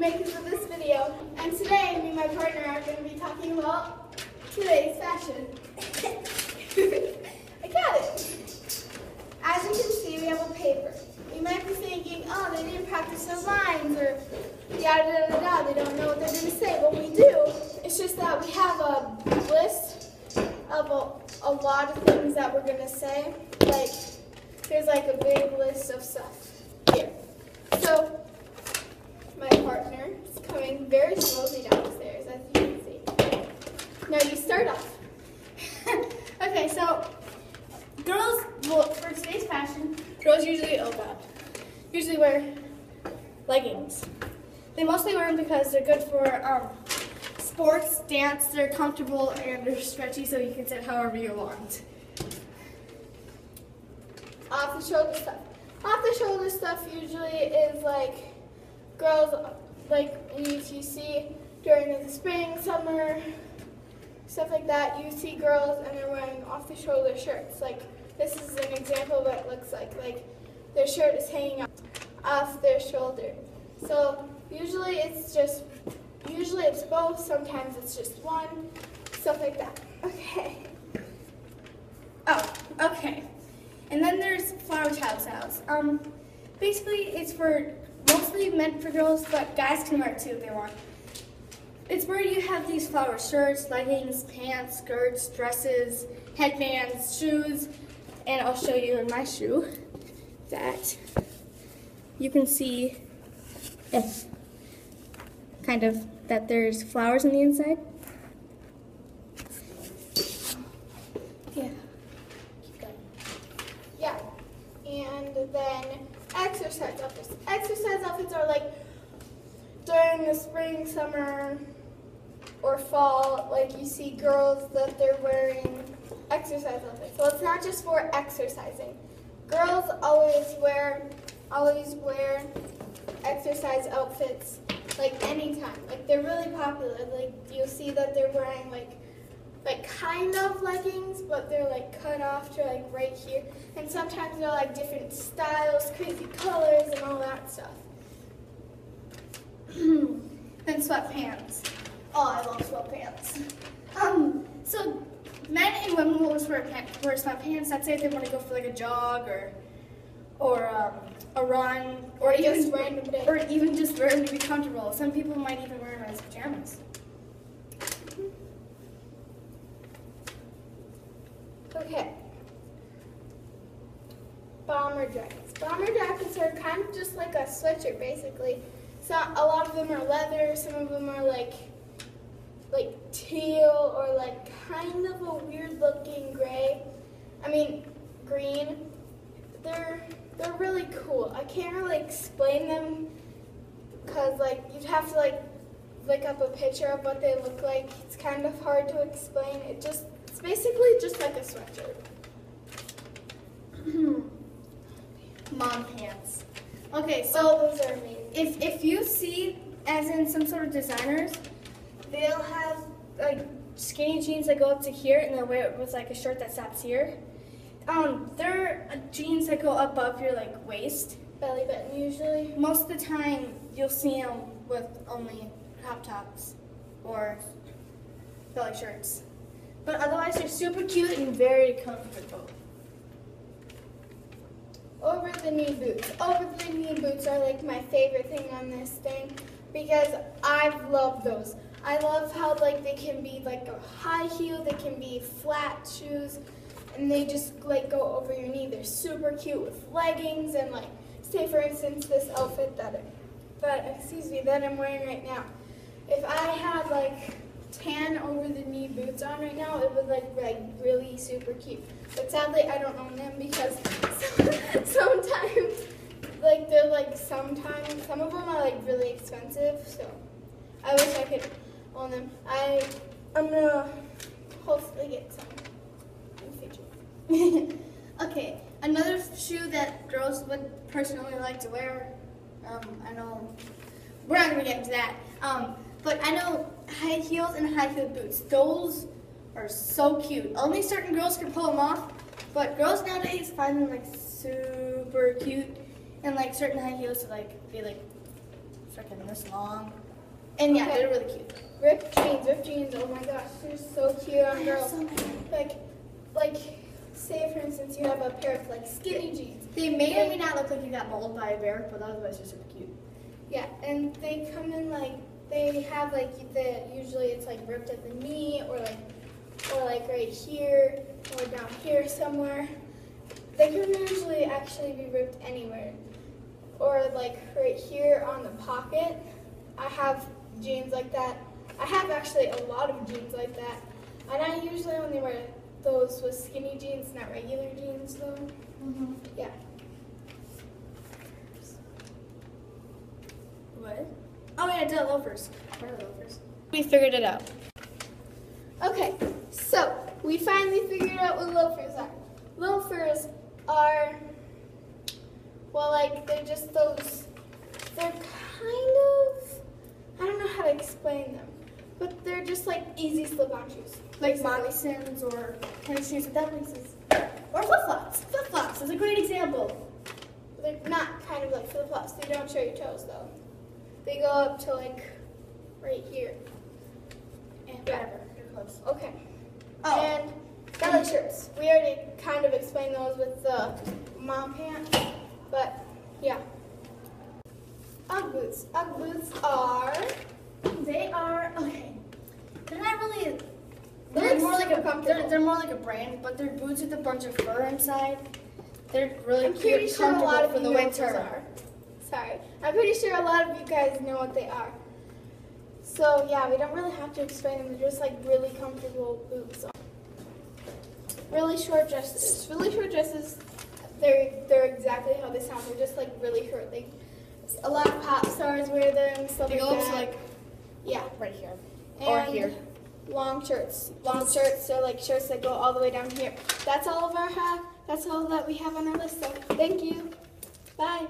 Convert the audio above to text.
makers of this video, and today me and my partner are going to be talking about today's fashion. I got it. As you can see, we have a paper. You might be thinking, oh, they didn't practice their lines, or yada da da da, they don't know what they're going to say. But we do. It's just that we have a list of a, a lot of things that we're going to say. Like, there's like a big list of stuff here. So, partner is coming very slowly downstairs, as you can see. Now you start off. okay, so girls, well, for today's fashion, girls usually, oh god, usually wear leggings. They mostly wear them because they're good for um, sports, dance, they're comfortable and they're stretchy so you can sit however you want. Off the shoulder stuff. Off the shoulder stuff usually is like girls, like if you see during the spring, summer, stuff like that, you see girls and they're wearing off the shoulder shirts. Like this is an example of what it looks like. Like their shirt is hanging off their shoulder. So usually it's just, usually it's both, sometimes it's just one, stuff like that. Okay. Oh, okay. And then there's flower child styles. Um, basically, it's for mostly meant for girls, but guys can wear it too if they want. It's where you have these flower shirts, leggings, pants, skirts, dresses, headbands, shoes, and I'll show you in my shoe that you can see eh, kind of that there's flowers on the inside. Yeah. Yeah. And then exercise outfits. Exercise outfits are like during the spring, summer, or fall, like you see girls that they're wearing exercise outfits. So it's not just for exercising. Girls always wear always wear exercise outfits like anytime. Like they're really popular. Like you'll see that they're wearing like like kind of leggings, but they're like cut off to like right here. And sometimes they're like different styles, crazy colors, and all that stuff. Sweatpants. Oh, I love sweatpants. Um, so men and women will always wear, wear sweatpants. Say if they want to go for like a jog or or um, a run, or, or even random day. or even just wear them to be comfortable. Some people might even wear them as pajamas. Okay. Bomber jackets. Bomber jackets are kind of just like a sweatshirt, basically. So a lot of them are leather. Some of them are like like teal or like kind of a weird looking gray. I mean green. They're they're really cool. I can't really explain them because like you'd have to like look up a picture of what they look like. It's kind of hard to explain. It just it's basically just like a sweatshirt. Mom pants. Okay, so oh, those are amazing. If if you see as in some sort of designers, they'll have like skinny jeans that go up to here and they'll wear it with like a shirt that stops here. Um, they're jeans that go above your like waist. Belly button usually. Most of the time you'll see them with only crop tops or belly shirts. But otherwise they're super cute and very comfortable. The knee boots. Over the knee boots are like my favorite thing on this thing because I love those. I love how like they can be like a high heel, they can be flat shoes, and they just like go over your knee. They're super cute with leggings and like say for instance this outfit that that excuse me that I'm wearing right now. If I had like tan over the knee boots on right now, it would like like really super cute. But sadly I don't own them because sometimes like they're like sometimes some of them are like really expensive, so I wish I could own them. I I'm gonna hopefully get some. in the future. okay, another shoe that girls would personally like to wear. Um, I know we're not gonna get into that. Um, but I know high heels and high heel boots. Those are so cute. Only certain girls can pull them off, but girls nowadays find them like super cute, and like certain high heels to like be like freaking this long. And yeah, Okay. they're really cute. Ripped jeans, ripped jeans. Oh my gosh, they're so cute on girls. Like, like, say for instance you have a pair of like skinny jeans. They may or may not look like you got mauled by a bear, but otherwise they're super cute. Yeah, and they come in like they have like the usually it's like ripped at the knee or like or like right here or down here somewhere. They can usually actually be ripped anywhere. Or like right here on the pocket. I have jeans like that. I have actually a lot of jeans like that. And I usually only wear those with skinny jeans, not regular jeans though. Mm-hmm. Yeah. What? Oh yeah, loafers. What are loafers? We figured it out. Okay, so we finally figured out what loafers are. Loafers are, well, like they're just those, they're kind of, I don't know how to explain them, but they're just like easy slip on shoes. Like moccasins or tennis shoes, if that sense. Or flip flops. Flip flops is a great example. They're not kind of like flip flops, they don't show your toes though. They go up to like right here. And whatever, you're close. Okay. Oh. And belly shirts. We already kind of explained those with the mom pants, but yeah. Ugg boots. Ugg boots are. They are okay. They're not really. They're They're more like a they're, they're more like a brand, but they're boots with a bunch of fur inside. They're really I'm cute, pretty sure a lot of for the winter. are. Sorry. I'm pretty sure a lot of you guys know what they are. So yeah, we don't really have to explain them. They're just like really comfortable boots. Really short dresses. Really short dresses. They're they're exactly how they sound. They're just like really short. Like a lot of pop stars wear them. Stuff They like go that. like yeah. right here or here. Long shirts. Long shirts are like shirts that go all the way down here. That's all of our have. That's all that we have on our list. So thank you. Bye.